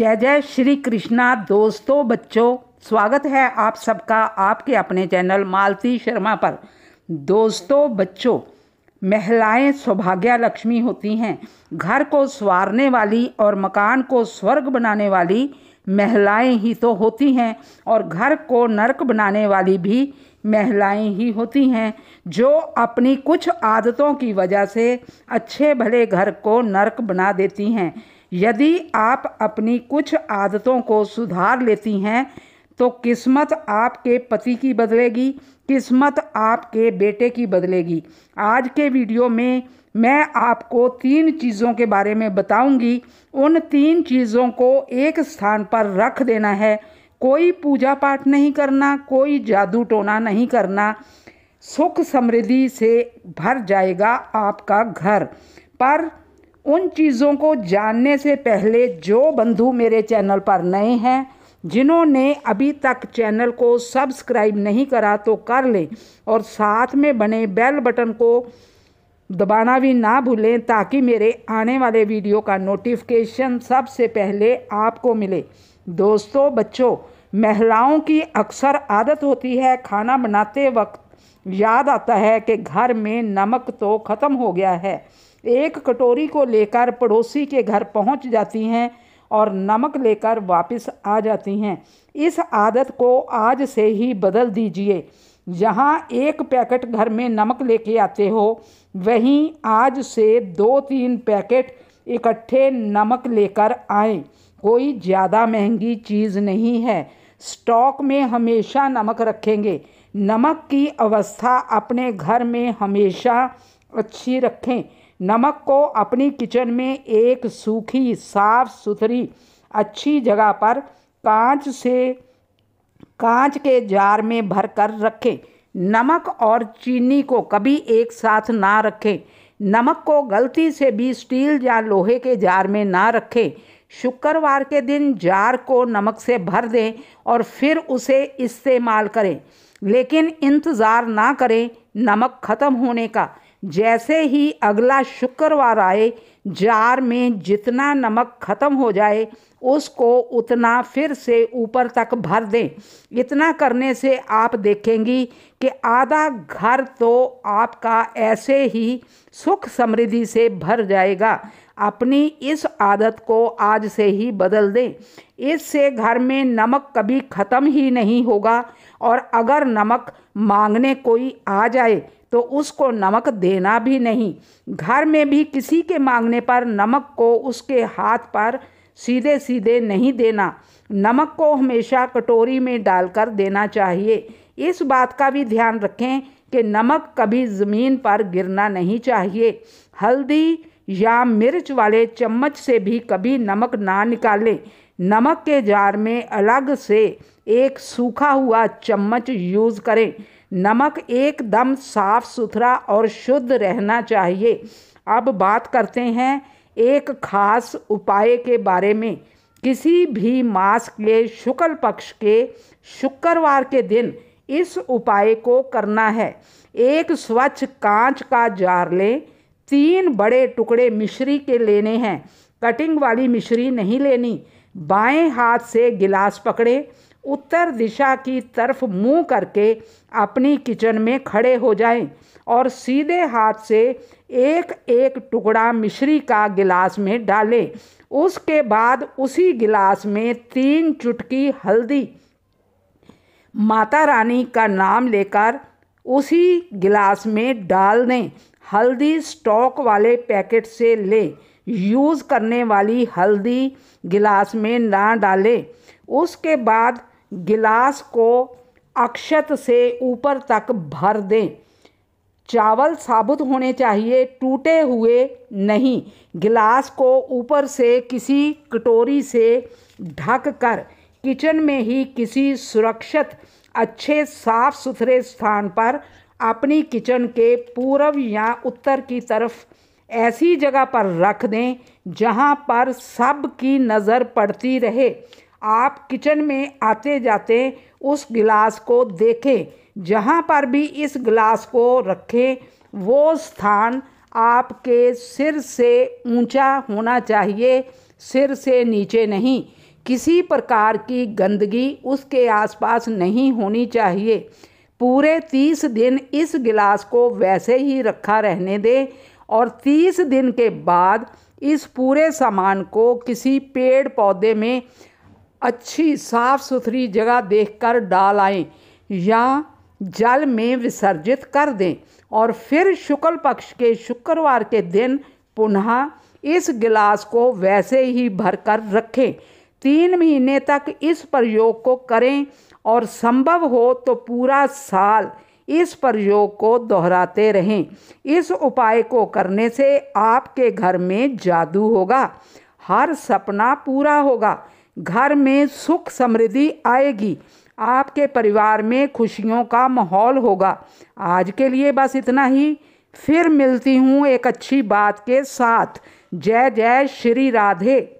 जय जय श्री कृष्णा। दोस्तों, बच्चों, स्वागत है आप सबका आपके अपने चैनल मालती शर्मा पर। दोस्तों, बच्चों, महिलाएँ सौभाग्य लक्ष्मी होती हैं। घर को संवारने वाली और मकान को स्वर्ग बनाने वाली महिलाएँ ही तो होती हैं और घर को नरक बनाने वाली भी महिलाएँ ही होती हैं, जो अपनी कुछ आदतों की वजह से अच्छे भले घर को नरक बना देती हैं। यदि आप अपनी कुछ आदतों को सुधार लेती हैं तो किस्मत आपके पति की बदलेगी, किस्मत आपके बेटे की बदलेगी। आज के वीडियो में मैं आपको तीन चीज़ों के बारे में बताऊँगी। उन तीन चीज़ों को एक स्थान पर रख देना है। कोई पूजा पाठ नहीं करना, कोई जादू टोना नहीं करना। सुख समृद्धि से भर जाएगा आपका घर। पर उन चीज़ों को जानने से पहले जो बंधु मेरे चैनल पर नए हैं, जिन्होंने अभी तक चैनल को सब्सक्राइब नहीं करा तो कर लें और साथ में बने बेल बटन को दबाना भी ना भूलें ताकि मेरे आने वाले वीडियो का नोटिफिकेशन सबसे पहले आपको मिले। दोस्तों, बच्चों, महिलाओं की अक्सर आदत होती है खाना बनाते वक्त याद आता है कि घर में नमक तो ख़त्म हो गया है। एक कटोरी को लेकर पड़ोसी के घर पहुँच जाती हैं और नमक लेकर वापस आ जाती हैं। इस आदत को आज से ही बदल दीजिए। जहाँ एक पैकेट घर में नमक लेके आते हो, वहीं आज से दो तीन पैकेट इकट्ठे नमक लेकर आए। कोई ज़्यादा महँगी चीज़ नहीं है। स्टॉक में हमेशा नमक रखेंगे। नमक की अवस्था अपने घर में हमेशा अच्छी रखें। नमक को अपनी किचन में एक सूखी, साफ़ सुथरी, अच्छी जगह पर कांच से, कांच के जार में भर कर रखें। नमक और चीनी को कभी एक साथ ना रखें। नमक को गलती से भी स्टील या लोहे के जार में ना रखें। शुक्रवार के दिन जार को नमक से भर दें और फिर उसे इस्तेमाल करें। लेकिन इंतज़ार ना करें, नमक ख़त्म होने का। जैसे ही अगला शुक्रवार आए, जार में जितना नमक ख़त्म हो जाए, उसको उतना फिर से ऊपर तक भर दें। इतना करने से आप देखेंगी कि आधा घर तो आपका ऐसे ही सुख समृद्धि से भर जाएगा। अपनी इस आदत को आज से ही बदल दें। इससे घर में नमक कभी ख़त्म ही नहीं होगा और अगर नमक मांगने कोई आ जाए तो उसको नमक देना भी नहीं। घर में भी किसी के मांगने पर नमक को उसके हाथ पर सीधे सीधे नहीं देना। नमक को हमेशा कटोरी में डालकर देना चाहिए। इस बात का भी ध्यान रखें कि नमक कभी ज़मीन पर गिरना नहीं चाहिए। हल्दी या मिर्च वाले चम्मच से भी कभी नमक ना निकालें। नमक के जार में अलग से एक सूखा हुआ चम्मच यूज़ करें। नमक एकदम साफ़ सुथरा और शुद्ध रहना चाहिए। अब बात करते हैं एक खास उपाय के बारे में। किसी भी मास के शुक्ल पक्ष के शुक्रवार के दिन इस उपाय को करना है। एक स्वच्छ कांच का जार लें। तीन बड़े टुकड़े मिश्री के लेने हैं। कटिंग वाली मिश्री नहीं लेनी। बाएँ हाथ से गिलास पकड़े। उत्तर दिशा की तरफ़ मुँह करके अपनी किचन में खड़े हो जाएँ और सीधे हाथ से एक एक टुकड़ा मिश्री का गिलास में डालें। उसके बाद उसी गिलास में तीन चुटकी हल्दी। माता रानी का नाम लेकर उसी गिलास में डाल दें। हल्दी स्टॉक वाले पैकेट से लें। यूज़ करने वाली हल्दी गिलास में ना डालें। उसके बाद गिलास को अक्षत से ऊपर तक भर दें। चावल साबुत होने चाहिए, टूटे हुए नहीं। गिलास को ऊपर से किसी कटोरी से ढक कर किचन में ही किसी सुरक्षित, अच्छे साफ़ सुथरे स्थान पर अपनी किचन के पूर्व या उत्तर की तरफ़ ऐसी जगह पर रख दें जहाँ पर सब की नज़र पड़ती रहे। आप किचन में आते जाते उस गिलास को देखें। जहाँ पर भी इस गिलास को रखें, वो स्थान आपके सिर से ऊँचा होना चाहिए, सिर से नीचे नहीं। किसी प्रकार की गंदगी उसके आसपास नहीं होनी चाहिए। पूरे तीस दिन इस गिलास को वैसे ही रखा रहने दें और तीस दिन के बाद इस पूरे सामान को किसी पेड़ पौधे में अच्छी साफ़ सुथरी जगह देखकर डाल आएँ या जल में विसर्जित कर दें और फिर शुक्ल पक्ष के शुक्रवार के दिन पुनः इस गिलास को वैसे ही भरकर रखें। तीन महीने तक इस प्रयोग को करें और संभव हो तो पूरा साल इस प्रयोग को दोहराते रहें। इस उपाय को करने से आपके घर में जादू होगा, हर सपना पूरा होगा। घर में सुख समृद्धि आएगी। आपके परिवार में खुशियों का माहौल होगा। आज के लिए बस इतना ही। फिर मिलती हूँ एक अच्छी बात के साथ। जय जय श्री राधे।